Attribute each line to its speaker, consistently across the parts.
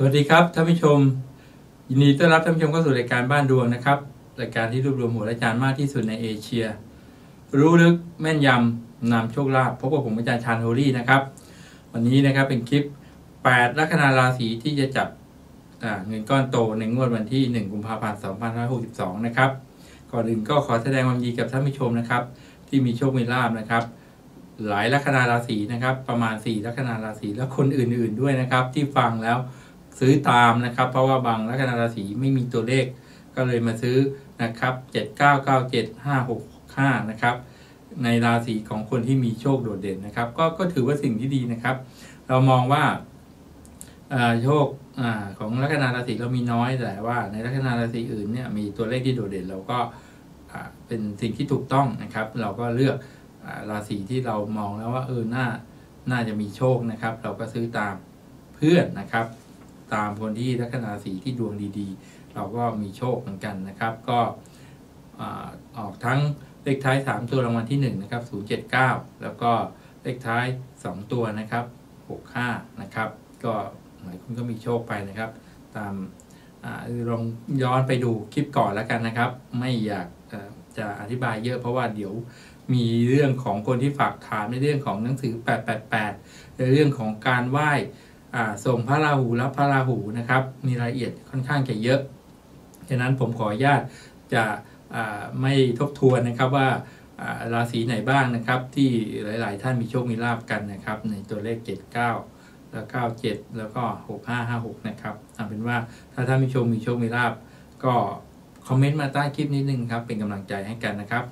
Speaker 1: สวัสดีครับท่านผู้ชม ยินดีต้อนรับท่านผู้ชมเข้าสู่รายการบ้านดวงนะครับรายการที่รวบรวมหัวอาจารย์มากที่สุดในเอเชีย รู้ลึกแม่นยำนำโชคลาภพบกับผมอาจารย์ชานโฮลี่นะครับ วันนี้นะครับเป็นคลิป 8 ลัคนาราศีที่จะจับเงินก้อนโตในงวดวันที่ 1 กุมภาพันธ์ 2562 นะครับก่อนอื่นก็ขอแสดงความยินดีกับท่านผู้ชมนะครับ ที่มีโชคมีลาภนะครับ หลายลัคนาราศีนะครับ ประมาณ 4 ลัคนาราศีและคนอื่นๆด้วยนะครับ ที่ฟังแล้ว ซื้อตามนะครับ เพราะว่าบางลัคนาราศีไม่มีตัวเลข ก็เลยมาซื้อนะครับ 7997 565 นะครับ ในราศีของคนที่มีโชคโดดเด่นนะครับ ก็ก็ถือว่าสิ่งที่ดีนะครับ เรามองว่าโชคอของลัคนาราศีเรามีน้อยแต่ว่า ในลัคนาราศีอื่นเนี่ยมีตัวเลขที่โดดเด่นเราก็เป็นสิ่งที่ถูกต้องนะครับ เราก็เลือกราศีที่เรามองแล้วว่าเออหน่าน่าจะมีโชคนะครับ เราก็ซื้อตามเพื่อนนะครับ ตามคนที่ลัคนาราศีที่ดวงดีๆ เราก็มีโชคเหมือนกันนะครับ ก็ออกทั้งเลขท้าย 3 ตัวรางวัลที่1นะครับ079 แล้วก็เลขท้าย 2 ตัวนะครับ65นะครับ ก็หลายคนก็มีโชคไปนะครับ ตามลองย้อนไปดูคลิปก่อนแล้วกันนะครับ ไม่อยากจะอธิบายเยอะเพราะว่าเดี๋ยวมีเรื่องของคนที่ฝากถามในเรื่องของหนังสือ 888 ในเรื่องของการไหว้ ส่งพระราหูรับพระราหูนะครับ มีรายละเอียดค่อนข้างจะเยอะฉะนั้นผมขออนุญาตจะไม่ทบทวนนะครับว่าราศีไหนบ้างนะครับ ที่หลาย ๆ ท่านมีโชคมีลาบกันนะครับ ในตัวเลข 79 แล้ว 97 แล้วก็ 6556 นะครับเอาเป็นว่าถ้าท่านมีโชคมีโชคมีลาบก็คอมเมนต์มาใต้คลิปนิดนึงครับ เป็นกำลังใจให้กันนะครับ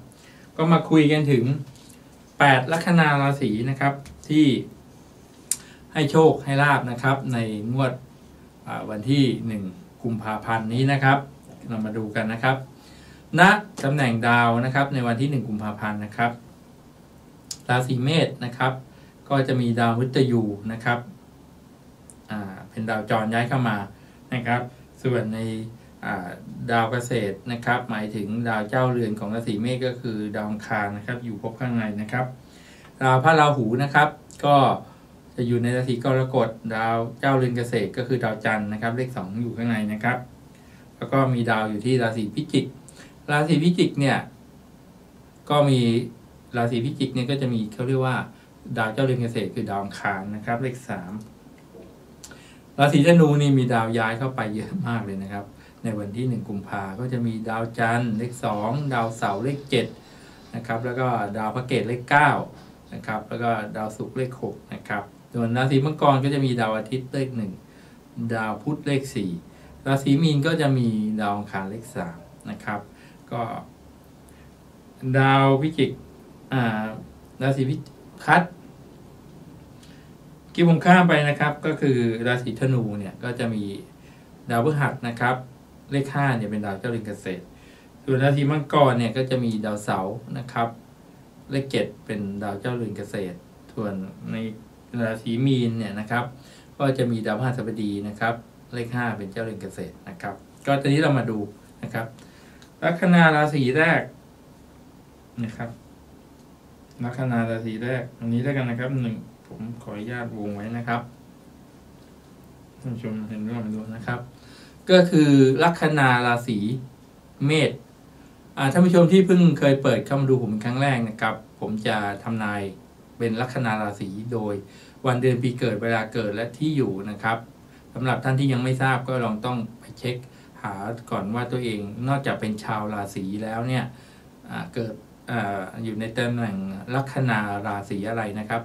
Speaker 1: ก็มาคุยกันถึง 8 ลัคนาราศีนะครับที่ ให้โชคให้ลาบนะครับ ในงวดวันที่ 1 กุมภาพันธ์นี้นะครับ เรามาดูกันนะครับณตำแหน่งดาวนะครับในวันที่ 1 กุมภาพันธ์นะครับ ราศีเมษนะครับ ก็จะมีดาวมฤตยูนะครับเป็นดาวจรย้ายเข้ามานะครับ ส่วนในดาวเกษตรนะครับ หมายถึงดาวเจ้าเรือนของราศีเมษก็คือดาวอังคารนะครับ อยู่ภพข้างในนะครับดาวพระราหูนะครับ ก็ จะอยู่ในราศีกรกฎดาวเจ้าเรือนเกษตรก็คือดาวจันทร์นะครับ เลขสองอยู่ข้างในนะครับ แล้วก็มีดาวอยู่ที่ราศีพิจิก ราศีพิจิกเนี่ย ก็มีราศีพิจิกเนี่ยก็จะมีเขาเรียกว่า ดาวเจ้าเรือนเกษตรคือดาวอังคารนะครับ เลขสามราศีธนูนี่มีดาวย้ายเข้าไปเยอะมากเลยนะครับ ในวันที่หนึ่งกุมภาก็จะมีดาวจันทร์เลขสองดาวเสาร์เลขเจ็ดนะครับ แล้วก็ดาวพระเกตเลขเก้านะครับ แล้วก็ดาวศุกร์เลขหกนะครับส่วนราศีมังกรก็จะมีดาวอาทิตย์เลขหนึ่งดาวพุธเลขสี่ราศีมีนก็จะมีดาวอังคารเลขสามนะครับ ก็ ดาวพิจิกอ่าราศีพิคัดกี่วงข้ามไปนะครับ ก็คือราศีธนูเนี่ยก็จะมีดาวพฤหัสนะครับ เลขห้าเนี่ยเป็นดาวเจ้าเรือนเกษตร ส่วนราศีมังกรเนี่ยก็จะมีดาวเสาร์นะครับ เลขเจ็ดเป็นดาวเจ้าเรือนเกษตร ส่วนใน ราศีมีนเนี่ยนะครับ ก็จะมีดาวพฤหัสบดีนะครับ เลขห้าเป็นเจ้าเรือนเกษตรนะครับ ก็ตอนนี้เรามาดูนะครับลัคนาราศีแรกนะครับลัคนาราศีแรกอันนี้แล้วกันนะครับหนึ่งผมขออนุญาตวงไว้นะครับท่านชมเห็นด้วยดูนะครับ ก็คือลัคนาราศีเมษท่านผู้ชมที่เพิ่งเคยเปิดเข้ามาดูผมครั้งแรกนะครับ ผมจะทำนาย เป็นลัคนาราศีโดย วันเดือนปีเกิดเวลาเกิดและที่อยู่นะครับสำหรับท่านที่ยังไม่ทราบก็ลองต้องไปเช็คหาก่อนว่าตัวเองนอกจากเป็นชาวราศีแล้วเนี่ยเกิดออยู่ในตำแหน่งลัคนาราศีอะไรนะครับ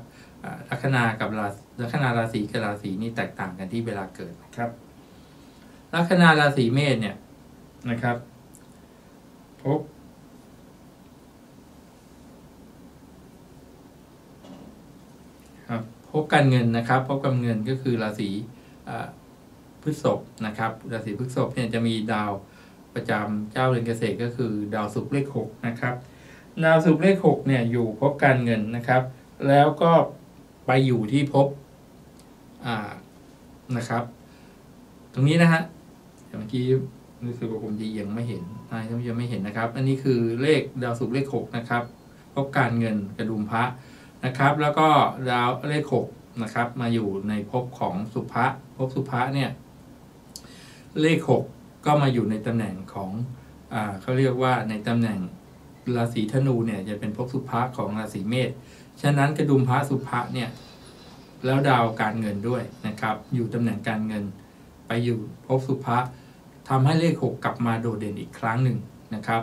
Speaker 1: ลัคนากับราลัคนาราศีกับราศีนี่แตกต่างกันที่เวลาเกิดนะครับลัคนาราศีเมษเนี่ยนะครับพบครับ พบการเงินนะครับ พบการเงินก็คือราศีพฤษภนะครับราศีพฤษภเนี่ยจะมีดาวประจำเจ้าเรือนเกษตรก็คือ ดาวศุกร์เลขหกนะครับดาวศุกร์เลขหกเนี่ยอยู่พบการเงินนะครับ แล้วก็ไปอยู่ที่พบนะครับ ตรงนี้นะฮะเมื่อกี้รู้สึกว่าผมจะยังไม่เห็นท่านผู้ชมไม่เห็นนะครับ อันนี้คือเลขดาวศุกร์เลขหกนะครับพบการเงินกระดุมพระ นะครับ แล้วก็ดาวเลขหกนะครับ มาอยู่ในภพของสุภะภพสุภะเนี่ย เลขหกก็มาอยู่ในตำแหน่งของอ่าเขาเรียกว่าในตำแหน่งราศีธนูเนี่ยจะเป็นภพสุภะของราศีเมษฉะนั้นกระดุมพระสุภะเนี่ยแล้วดาวการเงินด้วยนะครับ อยู่ตำแหน่งการเงินไปอยู่ภพสุภะทำให้เลขหกกลับมาโดดเด่นอีกครั้งหนึ่งนะครับ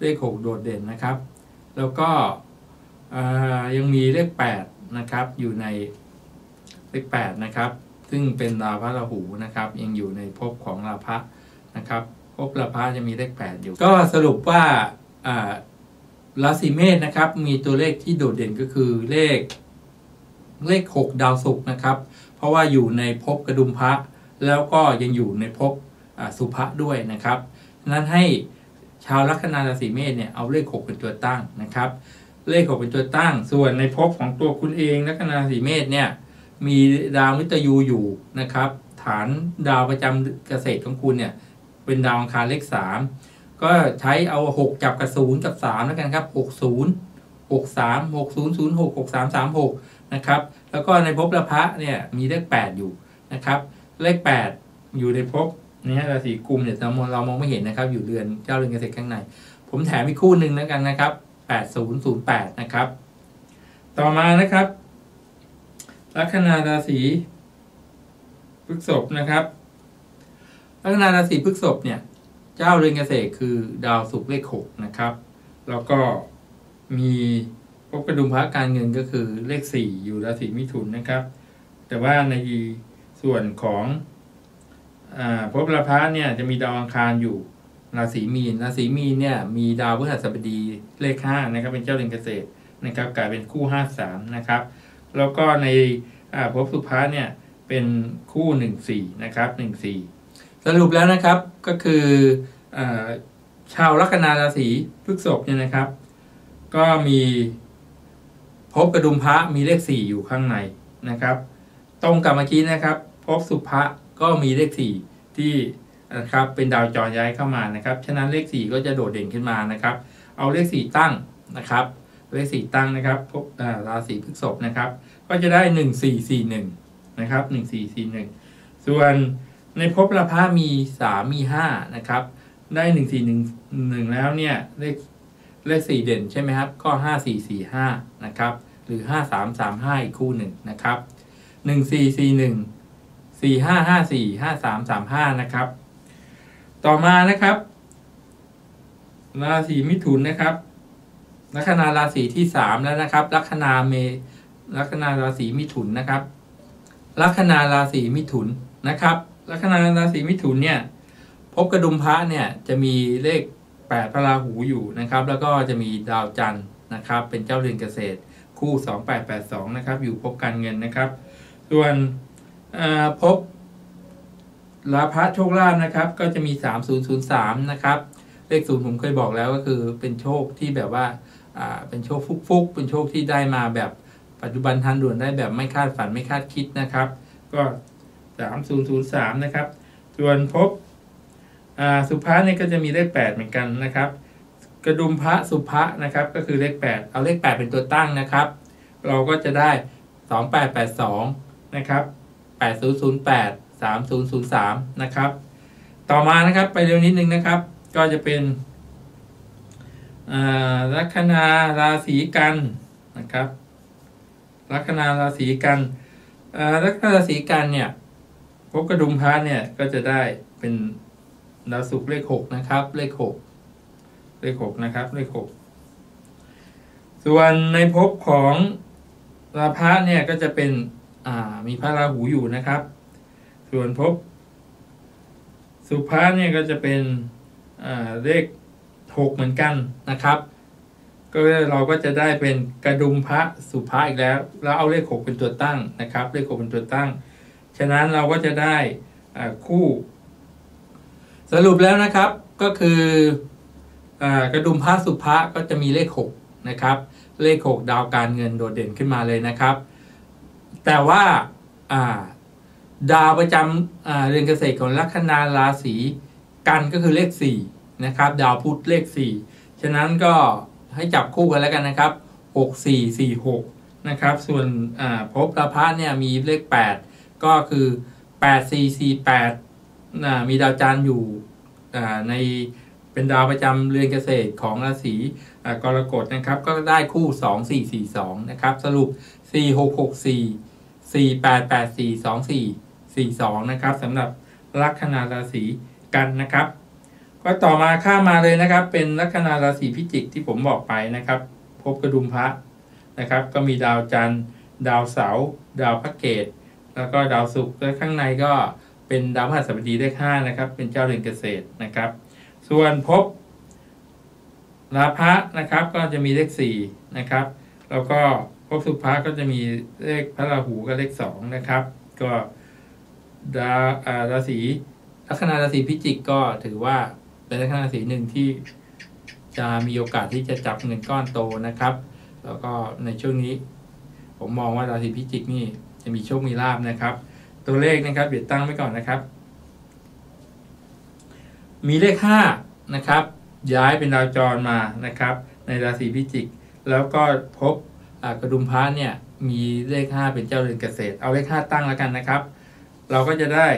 Speaker 1: เลขหกโดดเด่นนะครับ แล้วก็ ยังมีเลขแปดนะครับอยู่ในเลขแปดนะครับซึ่งเป็นดาพะราหูนะครับ ยังอยู่ในภพของราพะนะครับภพราพะจะมีเลขแปดอยู่ ก็สรุปว่าราศีเมษนะครับมีตัวเลขที่โดดเด่นก็คือเลขเลขหกดาวศุกร์นะครับ เพราะว่าอยู่ในภพกระดุมพระแล้วก็ยังอยู่ในภพสุภะด้วยนะครับนั้นให้ชาวลัคนาราศีเมษเนี่ยเอาเลขหกเป็นตัวตั้งนะครับ เลขหกเป็นตัวตั้ง ส่วนในภพของตัวคุณเองลัคนาราศีเมษเนี่ย มีดาวมิตยูอยู่นะครับ ฐานดาวประจำเกษตรของคุณเนี่ย เป็นดาวอังคารเลขสามก็ใช้เอาหกจับกับศูนย์กับสามแล้วกันครับหกศูนย์หกสามหกศูนย์ศูนย์หกหกสามสามหกนะครับ แล้วก็ในภพละพระเนี่ยมีเลขแปดอยู่นะครับ เลขแปดอยู่ในภพนี่ราศีกุมเนี่ยเรามองเรามองไม่เห็นนะครับ อยู่เรือนเจ้าเรือนเกษตรข้างใน ผมแถมอีกคู่หนึ่งแล้วกันนะครับ แปดศูนย์ศูนย์แปดนะครับ ต่อมานะครับ ลัคนาราศีพฤษภนะครับ ลัคนาราศีพฤษภเนี่ย เจ้าเรือนเกษตรคือดาวศุกร์เลขหกนะครับ แล้วก็มีพบกระดุมพระการเงินก็คือเลขสี่อยู่ราศีมิถุนนะครับ แต่ว่าในส่วนของอาภพละพะเนี่ยจะมีดาวอังคารอยู่ ราศีมีนราศีมีนเนี่ยมีดาวพฤหัสบดีเลขห้านะครับเป็นเจ้าเรือนเกษตรนะครับกลายเป็นคู่ห้าสามนะครับแล้วก็ในภพสุภาเนี่ยเป็นคู่หนึ่งสี่นะครับหนึ่งสี่สรุปแล้วนะครับก็คืออชาวลัคนาราศีพฤษภเนี่ยนะครับ ก็มีภพกระดุมพระมีเลขสี่อยู่ข้างในนะครับ ตรงกับเมื่อกี้นะครับภพสุภะก็มีเลขสี่ที่ นะครับเป็นดาวจรย้ายเข้ามานะครับฉะนั้นเลขสี่ก็จะโดดเด่นขึ้นมานะครับ เอาเลขสี่ตั้งนะครับ เลขสี่ตั้งนะครับพบราศีพฤษภนะครับ ก็จะได้หนึ่งสี่สี่หนึ่งนะครับหนึ่งสี่สี่หนึ่งส่วนในภพละพะมีสามีห้านะครับ ได้หนึ่งสี่หนึ่งหนึ่งแล้วเนี่ยเลขเลขสี่เด่นใช่ไหมครับ ก็ห้าสี่สี่ห้านะครับ หรือห้าสามสามห้าอีกคู่หนึ่งนะครับหนึ่งสี่สี่หนึ่งสี่ห้าห้าสี่ห้าสามสามห้านะครับ ต่อมานะครับ ราศีมิถุนนะครับ ลัคนาราศีที่สามแล้วนะครับ ลัคนาเม ลัคนาราศีมิถุนนะครับ ลัคนาราศีมิถุนนะครับ ลัคนาราศีมิถุนเนี่ย พบกระดุมพระเนี่ยจะมีเลขแปดพระราหูอยู่นะครับ แล้วก็จะมีดาวจันทร์นะครับ เป็นเจ้าเรือนเกษตร คู่สองแปดแปดสองนะครับ อยู่พบการเงินนะครับ ส่วนพบ ลาภะโชคลาภนะครับ ก็จะมีสามศูนย์ศูนย์สามนะครับ เลขศูนย์ผมเคยบอกแล้วก็คือเป็นโชคที่แบบว่าอ่าเป็นโชคฟุกๆ เป็นโชคที่ได้มาแบบปัจจุบันทันด่วนได้แบบไม่คาดฝันไม่คาดคิดนะครับ ก็สามศูนย์ศูนย์สามนะครับ ส่วนพบอ่าสุภาเนี่ยก็จะมีเลขแปดเหมือนกันนะครับ กระดุมพระสุภะนะครับก็คือเลขแปดเอาเลขแปดเป็นตัวตั้งนะครับ เราก็จะได้สองแปดแปดสองนะครับแปดศูนย์ศูนย์แปดสามศูนย์ศูนย์สามนะครับ ต่อมานะครับไปเร็วนิดนึงนะครับ ก็จะเป็นลัคนาราศีกันนะครับลัคนาราศีกันลัคนาราศีกันเนี่ยพบกระดุมพระเนี่ยก็จะได้เป็นดาวศุกร์เลขหกนะครับ เลขหกเลขหกนะครับ เลขหกส่วนในภพของราพะเนี่ยก็จะเป็นมีพระราหูอยู่นะครับ ส่วนภพสุภาเนี่ยก็จะเป็นเลขหกเหมือนกันนะครับ ก็เราก็จะได้เป็นกระดุมพระสุภาอีกแล้ว แล้วเอาเลขหกเป็นตัวตั้งนะครับ เลขหกเป็นตัวตั้ง ฉะนั้นเราก็จะได้คู่ สรุปแล้วนะครับก็คืออกระดุมพระสุภาก็จะมีเลขหกนะครับ เลขหกดาวการเงินโดดเด่นขึ้นมาเลยนะครับ แต่ว่าอ่า ดาวประจำเรือนเกษตรของลัคนาราศีกันก็คือเลขสี่นะครับดาวพุธเลขสี่ฉะนั้นก็ให้จับคู่กันแล้วกันนะครับหกสี่สี่หกนะครับส่วนภพประพะเนี่ยมีเลขแปดก็คือแปดสี่สี่แปดมีดาวจันทร์อยู่ในเป็นดาวประจำเรือนเกษตรของราศีกรกฎนะครับ ก็ได้คู่ 2 4 4 2นะครับสรุป 4 6 6 4 4 8 8 4 2 4 4 2นะครับสำหรับลัคนาราศีกันนะครับ ก็ต่อมาข้ามาเลยนะครับ เป็นลัคนาราศีพิจิกที่ผมบอกไปนะครับ พบกระดุมพระนะครับ ก็มีดาวจันทร์ ดาวเสาร์ดาวพระเกตแล้วก็ดาวศุกร์และข้างในก็เป็นดาวพฤหัสบดีเลขห้านะครับ เป็นเจ้าเรือนเกษตรนะครับ ส่วนพบราพะนะครับก็จะมีเลขสี่นะครับ แล้วก็พบสุภะก็จะมีเลขพระราหูก็เลขสองนะครับ ก็ ดาราศีลัคนาราศีพิจิกก็ถือว่าเป็นลัคนาราศีหนึ่งที่จะมีโอกาสที่จะจับเงินก้อนโตนะครับ แล้วก็ในช่วงนี้ ผมมองว่าราศีพิจิกนี่จะมีโชคมีลาบนะครับ ตัวเลขนะครับเดี๋ยวตั้งไว้ก่อนนะครับ มีเลขห้านะครับ ย้ายเป็นดาวจรมานะครับ ในราศีพิจิก แล้วก็พบกระดุมพระเนี่ยมีเลขห้าเป็นเจ้าเรือนเกษตร เอาเลขห้าตั้งแล้วกันนะครับ เราก็จะได้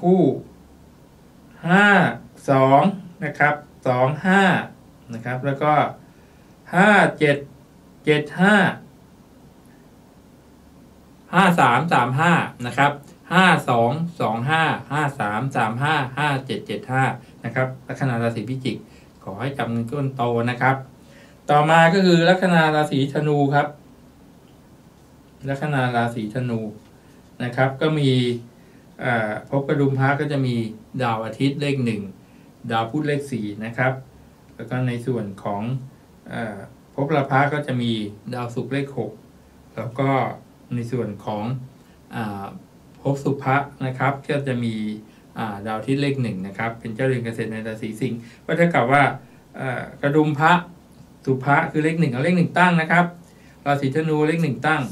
Speaker 1: คู่ห้าสองนะครับสองห้านะครับ แล้วก็ห้าเจ็ดเจ็ดห้าห้าสามสามห้านะครับห้าสองสองห้าห้าสามสามห้าห้าเจ็ดเจ็ดห้านะครับ ลัคนาราศีพิจิก ขอให้จับเงินก้นโตนะครับ ต่อมาก็คือลัคนาราศีธนูครับ ลัคนาราศีธนู นะครับ ก็มีพบกระดุมพระก็จะมีดาวอาทิตย์เลขหนึ่งดาวพุธเลขสี่นะครับ แล้วก็ในส่วนของอาภพราพะก็จะมีดาวศุกร์เลขหกแล้วก็ในส่วนของอาภพสุภะนะครับ ก็จะมีาดาวที่เลขหนึ่งนะครับ เป็นเจ้าเรือนเกษตรในราศีสิงห์ก็เท่ากับว่าอ่ากระดุมพระสุภะคือเลขหนึ่งเอาเลขหนึ่งตั้งนะครับราศีธนูเลขหนึ่งตั้ง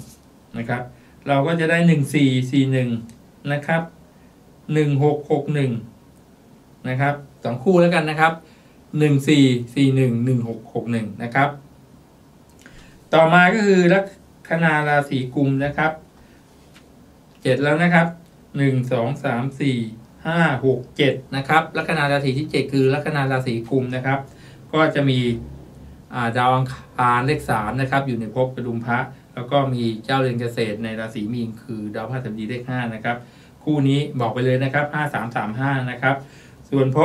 Speaker 1: นะครับ เราก็จะได้หนึ่งสี่สี่หนึ่งนะครับหนึ่งหกหกหนึ่งนะครับสองคู่แล้วกันนะครับหนึ่งสี่สี่หนึ่งหนึ่งหกหกหนึ่งนะครับ ต่อมาก็คือลัคนาราศีกุมนะครับเจ็ดแล้วนะครับหนึ่งสองสามสี่ห้าหกเจ็ดนะครับลัคนาราศีที่เจ็ดคือลัคนาราศีกุมนะครับ ก็จะมีาดาวอังคารเลขสามนะครับ อยู่ในภพกระดุมพระ แล้วก็มีเจ้าเรือนเกษตรในราศีมีนคือดาวพฤหัสบดีเลขห้านะครับ คู่นี้บอกไปเลยนะครับห้าสามสามห้านะครับ ส่วนพ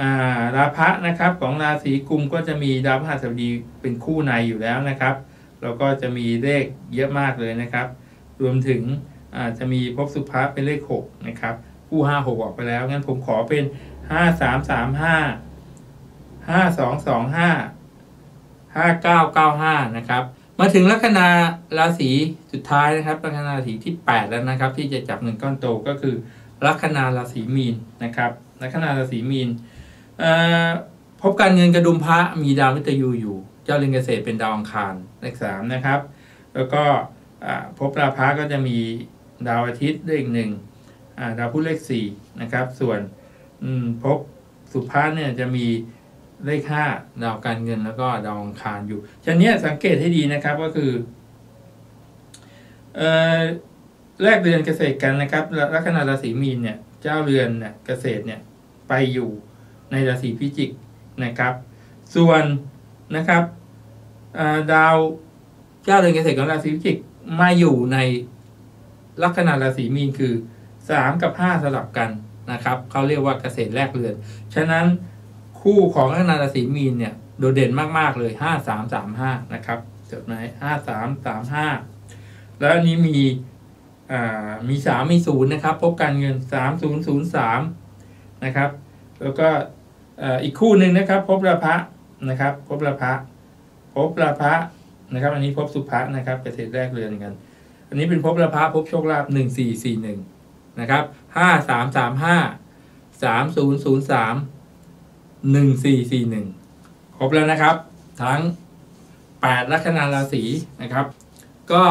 Speaker 1: อ่าราพะนะครับของราศีกุมก็จะมีดาวพฤหัสบดีเป็นคู่ในอยู่แล้วนะครับ แล้วก็จะมีเลขเยอะมากเลยนะครับ รวมถึงจะมีภพสุภะเป็นเลขหกนะครับ คู่ห้าหกออกไปแล้ว งั้นผมขอเป็นห้าสามสามห้าห้าสองสองห้าห้าเก้าเก้าห้านะครับ มาถึงลัคนาราศีสุดท้ายนะครับลัคนาราศีที่ 8 แล้วนะครับ ที่จะจับเงินก้อนโตก็คือลัคนาราศีมีนนะครับลัคนาราศีมีนพบการเงินกระดุมพระมีดาวมิตยูอยู่ เจ้าเรือนเกษตรเป็นดาวอังคารเลขสามนะครับ แล้วก็พบราพะก็จะมีดาวอาทิตย์เลขหนึ่งดาวพุธเลขสี่นะครับ ส่วนพบสุภาเนี่ยจะมี เลขห้าดาวการเงินแล้วก็ดาวอังคารอยู่ฉะนี้สังเกตให้ดีนะครับก็คือเอ่อแรกเดือนเกษตรกันนะครับลัคนาราศีมีนเนี่ย เจ้าเรือนเนี่ยเกษตรเนี่ยไปอยู่ในราศีพิจิกนะครับ ส่วนนะครับดาวเจ้าเรือนเกษตรของราศีพิจิกมาอยู่ในลัคนาราศีมีนคือสามกับห้าสลับกันนะครับเขาเรียกว่าเกษตรแรกเรือน ฉะนั้น คู่ของลัคนาราศีมีนเนี่ยโดดเด่นมากๆเลยห้าสามสามห้านะครับจดไหมห้าสามสามห้าแล้วอันนี้มีอ่ามีสามมีศูนย์นะครับ พบกันเงินสามศูนย์ศูนย์สามนะครับ แล้วก็อีกคู่หนึ่งนะครับ พบราพะนะครับ พบราพะพบราพะนะครับ อันนี้พบสุภะนะครับเกษตรแรกเรือนกัน อันนี้เป็นพบราพะพบโชคลาภหนึ่งสี่สี่หนึ่งนะครับห้าสามสามห้าสามศูนย์ศูนย์สาม หนึ่งสี่สี่หนึ่งครบแล้วนะครับ ทั้งแปดลัคนาราศีนะครับ ก็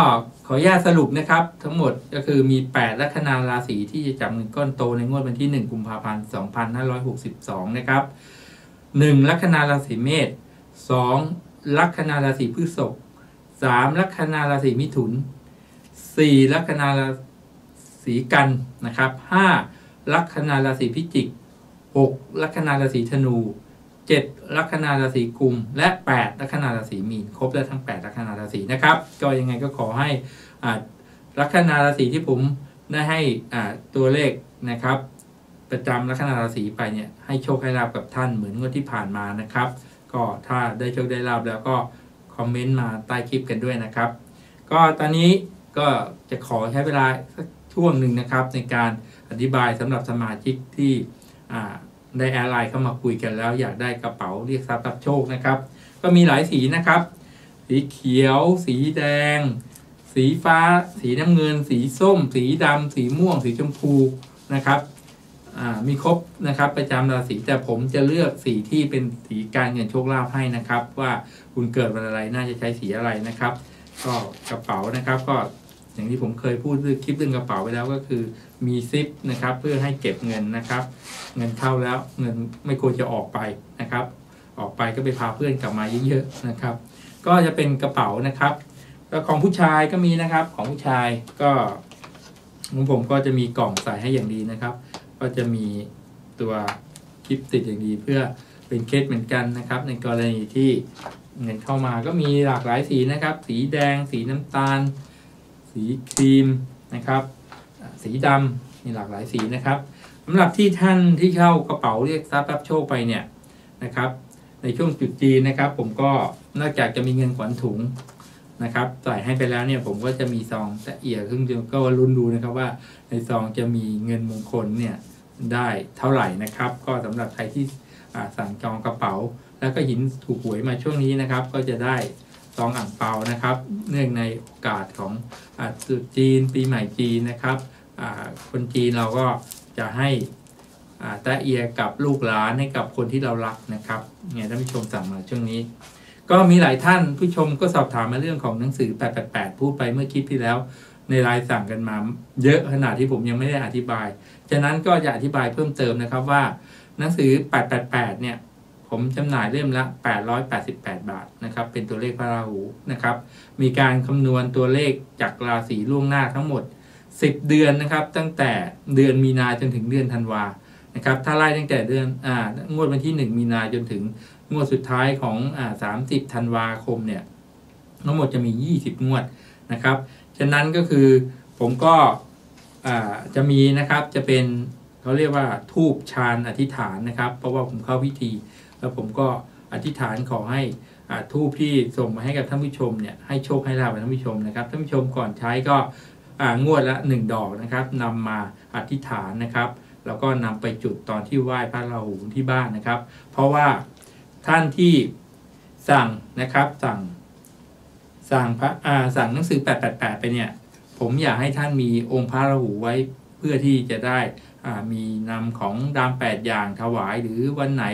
Speaker 1: ขออนุญาตสรุปนะครับ ทั้งหมดก็คือมี 8 ลัคนาราศีที่จะจับเงินก้อนโตในงวดวันที่ 1 กุมภาพันธ์ 2562 นะครับ 1 ลัคนาราศีเมษ 2 ลัคนาราศีพฤษภ 3 ลัคนาราศีมิถุน 4 ลัคนาราศีกันนะครับ 5 ลัคนาราศีพิจิก 6 ลัคนาราศีธนู 7 ลัคนาราศีกุม และ 8 ลัคนาราศีมีน ครบแล้วทั้ง 8 ลัคนาราศีนะครับ ก็ยังไงก็ขอให้ลัคนาราศีที่ผมได้ให้ตัวเลขนะครับ ประจำลัคนาราศีไปเนี่ยให้โชคให้ลาบกับท่านเหมือนงวดที่ผ่านมานะครับ ก็ถ้าได้โชคได้ลาบแล้วก็คอมเมนต์มาใต้คลิปกันด้วยนะครับ ก็ตอนนี้ก็จะขอใช้เวลาสักช่วงหนึ่งนะครับในการอธิบายสำหรับสมาชิกที่ ได้แอร์ไลน์เข้ามาคุยกันแล้วอยากได้กระเป๋าเรียกทรัพย์รับโชคนะครับ ก็มีหลายสีนะครับ สีเขียว สีแดง สีฟ้า สีน้ำเงิน สีส้ม สีดำสีม่วง สีชมพูนะครับมีครบนะครับประจำราศีแต่ผมจะเลือกสีที่เป็นสีการเงินโชคลาภให้นะครับ ว่าคุณเกิดวันอะไรน่าจะใช้สีอะไรนะครับ ก็กระเป๋านะครับ ก็อย่างที่ผมเคยพูดคลิปเรื่องกระเป๋าไปแล้วก็คือ มีซิปนะครับเพื่อให้เก็บเงินนะครับ เงินเข้าแล้วเงินไม่ควรจะออกไปนะครับ ออกไปก็ไปพาเพื่อนกลับมาเยอะๆนะครับ ก็จะเป็นกระเป๋านะครับแล้วของผู้ชายก็มีนะครับของผู้ชายก็ของผมก็จะมีกล่องใส่ให้อย่างดีนะครับ ก็จะมีตัวคลิปติดอย่างดีเพื่อเป็นเคสเหมือนกันนะครับ ในกรณีที่เงินเข้ามาก็มีหลากหลายสีนะครับ สีแดง สีน้ำตาล สีครีมนะครับ สีดำมีหลากหลายสีนะครับสำหรับที่ท่านที่เข้ากระเป๋าเรียกทรัพย์รับโชคไปเนี่ยนะครับ ในช่วงจุดจีนนะครับ ผมก็นอกจากจะมีเงินขวัญถุงนะครับใส่ให้ไปแล้วเนี่ยผมก็จะมีซองแต่เอียรึ่งเดียวก็รุนดูนะครับว่าในซองจะมีเงินมงคลเนี่ยได้เท่าไหร่นะครับ ก็สำหรับใครที่สั่งจองกระเป๋า แล้วก็หินถูกหวยมาช่วงนี้นะครับ ก็จะได้ซองอ่างเปานะครับ เนื่องในโอกาสของอสุดจีนปีใหม่จีนนะครับ คนจีนเราก็จะให้ตาเอียกับลูกหลานให้กับคนที่เรารักนะครับเนี่ยท่านผู้ชมสั่งมาช่วงนี้ ก็มีหลายท่านผู้ชมก็สอบถามมาเรื่องของหนังสือ 888 พูดไปเมื่อคลิปที่แล้ว ในรายสั่งกันมาเยอะขนาดที่ผมยังไม่ได้อธิบาย ฉะนั้นก็จะอธิบายเพิ่มเติมนะครับว่า หนังสือ 888 เนี่ยผมจำหน่ายเล่มละ 888 บาทนะครับ เป็นตัวเลขพระราหูนะครับ มีการคำนวณตัวเลขจากราศีล่วงหน้าทั้งหมด 10 เดือนนะครับ ตั้งแต่เดือนมีนาจนถึงเดือนธันวานะครับ ถ้าไล่ตั้งแต่เดือนอ่างวดวันที่ 1 มีนาจนถึงงวดสุดท้ายของอ่า30ธันวาคมเนี่ยทั้งหมดจะมี 20 งวดนะครับ ฉะนั้นก็คือผมก็อ่าจะมีนะครับจะเป็นเขาเรียกว่าทูบชานอธิษฐานนะครับ เพราะว่าผมเข้าพิธี แล้วผมก็อธิษฐานขอให้ทูบที่ส่งมาให้กับท่านผู้ชมเนี่ยให้โชคให้ลาบกับท่านผู้ชมนะครับท่านผู้ชมก่อนใช้ก็ งวดละ 1 ดอกนะครับนำมาอธิษฐานนะครับ แล้วก็นำไปจุดตอนที่ไหว้พระราหูที่บ้านนะครับ เพราะว่าท่านที่สั่งนะครับสั่ง สั่งพระอ่าสั่งหนังสือ 888 ไปเนี่ยผมอยากให้ท่านมีองค์พระราหูไว้เพื่อที่จะได้อ่ามีนำของดำแปดอย่างถวายหรือวันไหน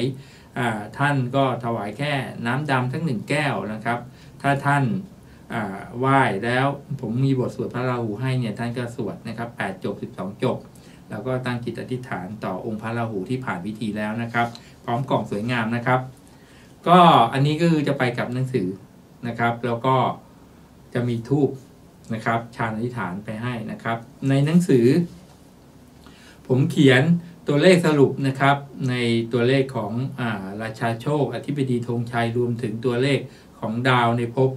Speaker 1: อ่าท่านก็ถวายแค่น้ำดำทั้งหนึ่งแก้วนะครับ ถ้าท่าน ไหว้แล้วผมมีบทสวดพระราหูให้เนี่ยท่านก็สวดนะครับ8จบ 12 จบ แล้วก็ตั้งจิตอธิษฐานต่อองค์พระราหูที่ผ่านพิธีแล้วนะครับ พร้อมกล่องสวยงามนะครับ ก็อันนี้ก็คือจะไปกับหนังสือนะครับ แล้วก็จะมีทูบนะครับชาญอธิษฐานไปให้นะครับ ในหนังสือ ผมเขียนตัวเลขสรุปนะครับในตัวเลขของอาราชาโชค อธิบดีธงชัยรวมถึงตัวเลขของดาวในภพ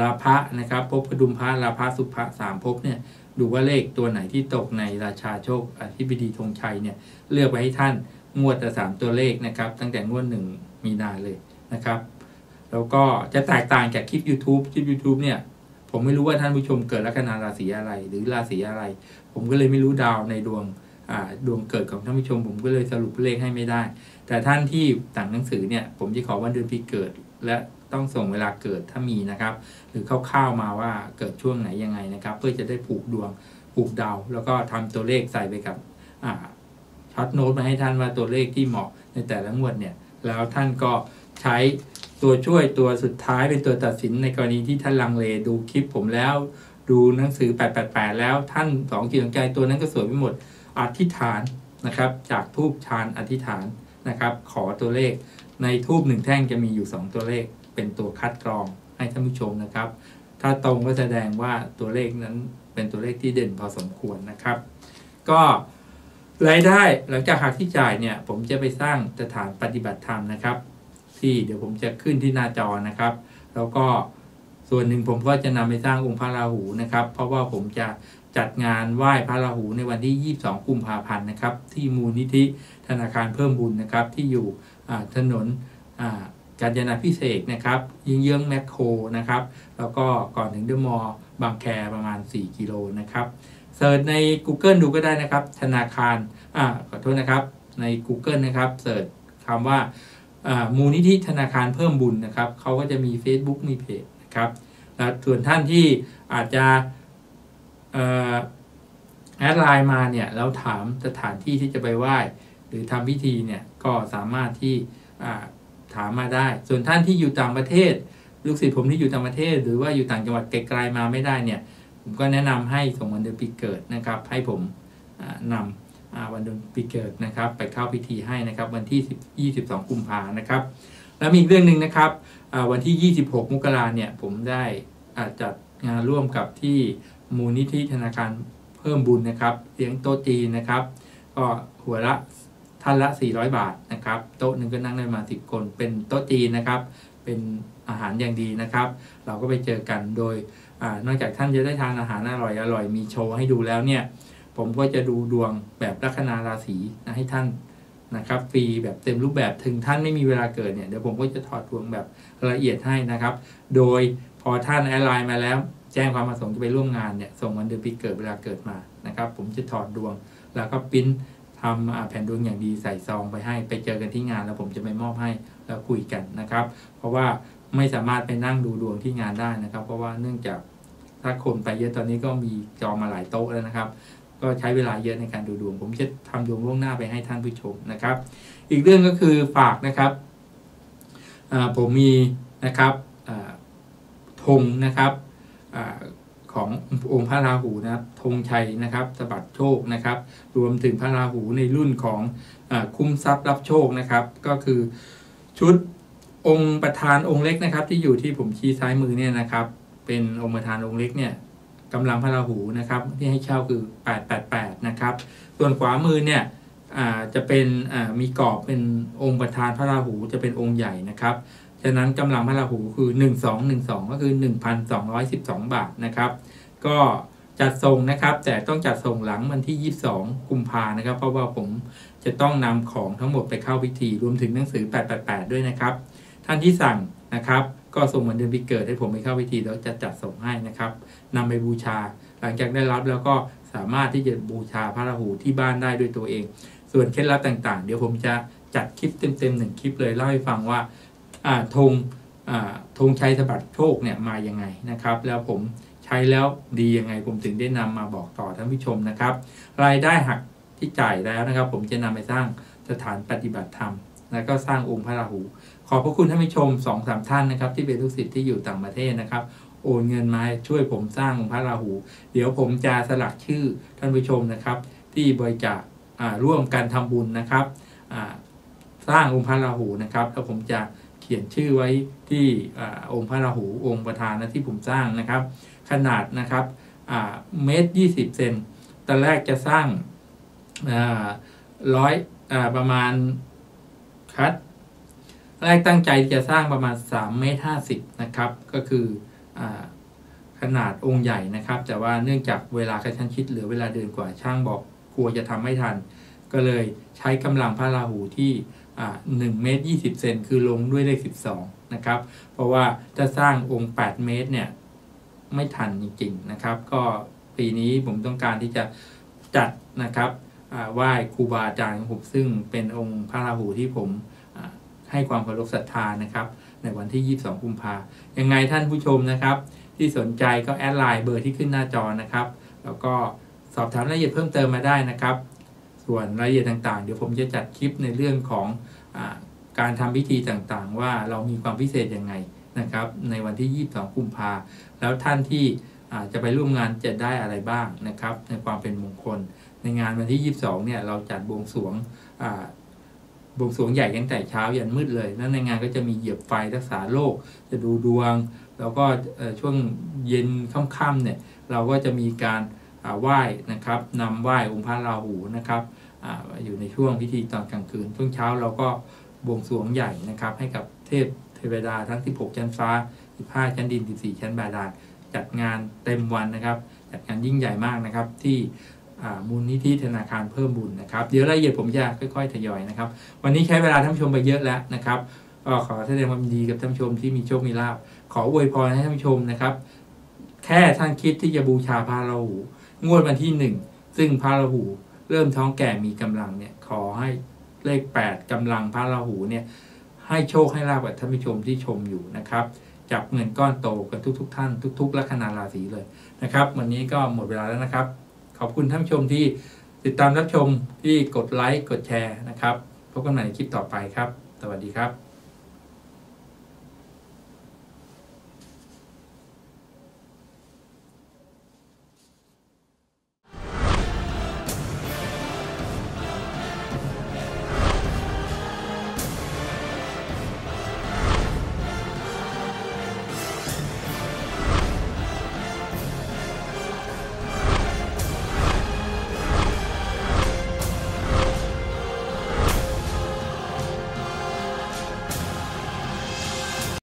Speaker 1: ลาภะนะครับภพพดุมพระลาภะสุภะสามภพเนี่ยดูว่าเลขตัวไหนที่ตกในราชาโชคอธิบดีธงชัยเนี่ยเลือกไว้ให้ท่านงวดแต่สามตัวเลขนะครับ ตั้งแต่งวดหนึ่งมีนาเลยนะครับ แล้วก็จะแตกต่างจากคลิป YouTube คลิป YouTube เนี่ยผมไม่รู้ว่าท่านผู้ชมเกิดลัคนาราศีอะไร หรือราศีอะไร ผมก็เลยไม่รู้ดาวในดวงดวงเกิดของท่านผู้ชม ผมก็เลยสรุปเลขให้ไม่ได้ แต่ท่านที่ต่างหนังสือเนี่ยผมจะขอวันเดือนปีเกิดและ ต้องส่งเวลาเกิดถ้ามีนะครับ หรือคร่าวๆมาว่าเกิดช่วงไหนยังไงนะครับ เพื่อจะได้ผูกดวงผูกดาว แล้วก็ทำตัวเลขใส่ไปกับช็อตโน้ตมาให้ท่านว่าตัวเลขที่เหมาะในแต่ละงวดเนี่ย แล้วท่านก็ใช้ตัวช่วยตัวสุดท้ายเป็นตัวตัดสินในกรณีที่ท่านลังเลดูคลิปผมแล้ว ดูหนังสือ 888 แล้วท่านสองจิตของใจตัวนั้นก็สวยไปหมดอธิษฐานนะครับ จากทูบชานอธิษฐานนะครับ ขอตัวเลขในทูบหนึ่งแท่งจะมีอยู่ 2 ตัวเลข เป็นตัวคัดกรองให้ท่านผู้ชมนะครับ ถ้าตรงก็แสดงว่าตัวเลขนั้นเป็นตัวเลขที่เด่นพอสมควรนะครับ ก็รายได้หลังจากหักที่จ่ายเนี่ย ผมจะไปสร้างสถานปฏิบัติธรรมนะครับ ที่เดี๋ยวผมจะขึ้นที่หน้าจอนะครับ แล้วก็ส่วนหนึ่งผมก็จะนำไปสร้างองค์พระราหูนะครับ เพราะว่าผมจะจัดงานไหว้พระราหูในวันที่ 22 กุมภาพันธ์นะครับ ที่มูลนิธิธนาคารเพิ่มบุญนะครับ ที่อยู่ถนน กาญจนาพิเศษนะครับยิงเยื้องแมคโครนะครับแล้วก็ก่อนถึงเดอะมอลล์บางแคประมาณ 4 กิโลนะครับเสิร์ชใน Google ดูก็ได้นะครับ ธนาคารอ่าขอโทษนะครับใน Google นะครับเสิร์ชคำว่ามูลนิธิธนาคารเพิ่มบุญนะครับเขาก็จะมี Facebook มีเพจนะครับแล้วส่วนท่านที่อาจจะแอดไลน์มาเนี่ยแล้วถามสถานที่ที่จะไปไหว้ หรือทำพิธีเนี่ยก็สามารถที่ถามมาได้ ส่วนท่านที่อยู่ต่างประเทศ ลูกศิษย์ผมที่อยู่ต่างประเทศ หรือว่าอยู่ต่างจังหวัดไกลๆมาไม่ได้เนี่ย ผมก็แนะนำให้ส่งวันเดือนปีเกิดนะครับ ให้ผมนำวันเดือนปีเกิดนะครับ ไปเข้าพิธีให้นะครับวันที่ 22 กุมภานะครับ แล้วมีอีกเรื่องหนึ่งนะครับวันที่ 26 มกราเนี่ยผมได้จัดงานร่วมกับที่มูลนิธิธนาคารเพิ่มบุญนะครับเลี้ยงโต๊ะจีนนะครับ ก็หัวละ ท่านละ 400 บาทนะครับโต๊ะหนึ่งก็นั่งได้มา 10 คน เป็นโต๊ะจีนนะครับเป็นอาหารอย่างดีนะครับ เราก็ไปเจอกันโดยอนอกจากท่านจะได้ทานอาหารอร่อยอร่อยมีโชว์ให้ดูแล้วเนี่ยผมก็จะดูดวงแบบลัคนาราศีนะให้ท่านนะครับฟรีแบบเต็มรูปแบบถึงท่านไม่มีเวลาเกิดเนี่ยเดี๋ยวผมก็จะถอดดวงแบบละเอียดให้นะครับ โดยพอท่านแอดไลน์มาแล้ว แจ้งความประสงค์จะไปร่วมงานเนี่ยส่งวันเดือนปีเกิดเวลาเกิดมานะครับ ผมจะถอดดวงแล้วก็ปิ้น ทำแผ่นดวงอย่างดีใส่ซองไปให้ ไปเจอกันที่งานแล้วผมจะไปมอบให้แล้วคุยกันนะครับ เพราะว่าไม่สามารถไปนั่งดูดวงที่งานได้นะครับ เพราะว่าเนื่องจากถ้าคนไปเยอะตอนนี้ก็มีจองมาหลายโต๊ะแล้วนะครับ ก็ใช้เวลาเยอะในการดูดวง ผมจะทำดวงล่วงหน้าไปให้ท่านผู้ชมนะครับ อีกเรื่องก็คือฝากนะครับผมมีนะครับธงนะครับ ขององค์พระราหูนะครับธงชัยนะครับสบัดโชคนะครับ รวมถึงพระราหูในรุ่นของอคุ้มทรัพย์รับโชคนะครับ ก็คือชุดองค์ประธานองค์เล็กนะครับ ที่อยู่ที่ผมชี้ซ้ายมือเนี่ยนะครับ เป็นองค์ประธานองค์เล็กเนี่ยกำลังพระราหูนะครับ ที่ให้เช่าคือ 888 นะครับ ส่วนขวามือเนี่ยจะเป็นมีกรอบเป็นองค์ประธานพระราหูจะเป็นองค์ใหญ่นะครับฉะนั้นกำลังพระราหูคือ 1212 ก็คือ 1,212 บาทนะครับ ก็จัดส่งนะครับ แต่ต้องจัดส่งหลังวันที่ 22 กุมภานะครับ เพราะว่าผมจะต้องนำของทั้งหมดไปเข้าพิธี รวมถึงหนังสือ 888 ด้วยนะครับ ท่านที่สั่งนะครับ ก็ส่งวันเดือนปีเกิดให้ผมไปเข้าพิธีแล้วจะจัดส่งให้นะครับนำไปบูชา หลังจากได้รับแล้วก็สามารถที่จะบูชาพระราหูที่บ้านได้ด้วยตัวเอง ส่วนเคล็ดลับต่างๆ เดี๋ยวผมจะจัดคลิปเต็มๆหนึ่งคลิปเลยเล่าให้ฟังว่าธงธงชัยสบัดโชคเนี่ยมายังไงนะครับ แล้วผม ใช้แล้วดียังไงผมถึงได้นำมาบอกต่อท่านผู้ชมนะครับ รายได้หักที่จ่ายแล้วนะครับ ผมจะนำไปสร้างสถานปฏิบัติธรรม แล้วก็สร้างองค์พระราหู ขอบพระคุณท่านผู้ชมสองสามท่านนะครับ ที่เป็นลูกศิษย์ที่อยู่ต่างประเทศนะครับ โอนเงินมาช่วยผมสร้างองค์พระราหู เดี๋ยวผมจะสลักชื่อท่านผู้ชมนะครับ ที่บริจาคร่วมกันทำบุญนะครับสร้างองค์พระราหูนะครับแล้วผมจะเขียนชื่อไว้ที่องค์พระราหูองค์ประธานนะที่ผมสร้างนะครับ ขนาดนะครับเมตรยี่สิบเซนตอนแรกจะสร้างร้อยประมาณคัดแรกตั้งใจจะสร้างประมาณ3เมตร50นะครับ ก็คืออขนาดองค์ใหญ่นะครับ แต่ว่าเนื่องจากเวลากระชั้นชิดเหลือเวลาเดินกว่าช่างบอกกลัวจะทำไม่ทัน ก็เลยใช้กำลังพระราหูที่หนึ่งเมตรยี่สิบเซนคือลงด้วยเลขสิบสองนะครับ เพราะว่าถ้าสร้างองค์แปดเมตรเนี่ย ไม่ทันจริงๆนะครับ ก็ปีนี้ผมต้องการที่จะจัดนะครับไหว้ครูบาอาจารย์ของผมซึ่งเป็นองค์พระราหูที่ผมให้ความเคารพศรัทธานะครับ ในวันที่ 22 กุมภายังไงท่านผู้ชมนะครับ ที่สนใจก็แอดไลน์เบอร์ที่ขึ้นหน้าจอนะครับ แล้วก็สอบถามรายละเอียดเพิ่มเติมมาได้นะครับ ส่วนรายละเอียดต่างๆ เดี๋ยวผมจะจัดคลิปในเรื่องของอการทำพิธีต่างๆ ว่าเรามีความพิเศษยังไง นะครับในวันที่ 22 กุมภาแล้วท่านที่จะไปร่วมงานจะได้อะไรบ้างนะครับ ในความเป็นมงคล ในงานวันที่ 22 เนี่ยเราจัดบวงสวงบวงสวงใหญ่ตั้งแต่เช้ายันมืดเลยแล้วในงานก็จะมีเหยียบไฟรักษาโรคจะดูดวง แล้วก็ช่วงเย็นค่ำๆเนี่ยเราก็จะมีการไหว้นะครับนำไหว้องค์พระราหูนะครับออยู่ในช่วงพิธีตอนกลางคืนช่วงเช้าเราก็บวงสวงใหญ่นะครับให้กับเทพ เทวดาทั้ง 16 ชั้นฟ้า 15 ชั้นดิน 14 ชั้นบาดาลจัดงานเต็มวันนะครับ จัดงานยิ่งใหญ่มากนะครับ ที่มูลนิธิธนาคารเพิ่มบุญนะครับ เดี๋ยวรายละเอียดผมจะค่อยๆทยอยนะครับ วันนี้ใช้เวลาท่านผู้ชมไปเยอะแล้วนะครับก็ขอแสดงความดีกับท่านผู้ชมที่มีโชค มีลาภขออวยพรให้ท่านผู้ชมนะครับ แค่ท่านคิดที่จะบูชาพระราหูงวดวันที่หนึ่งซึ่งพระราหูเริ่มท้องแก่มีกำลังเนี่ยขอให้เลข 8กำลังพระราหูเนี่ย ให้โชคให้ลาบกับท่านผู้ชมที่ชมอยู่นะครับ จับเงินก้อนโตกันทุกๆท่านทุก ๆ ลัคนาราศีเลยนะครับ วันนี้ก็หมดเวลาแล้วนะครับ ขอบคุณท่านผู้ชมที่ติดตามรับชมที่กดไลค์กดแชร์นะครับพบกันใหม่ในคลิปต่อไปครับ สวัสดีครับ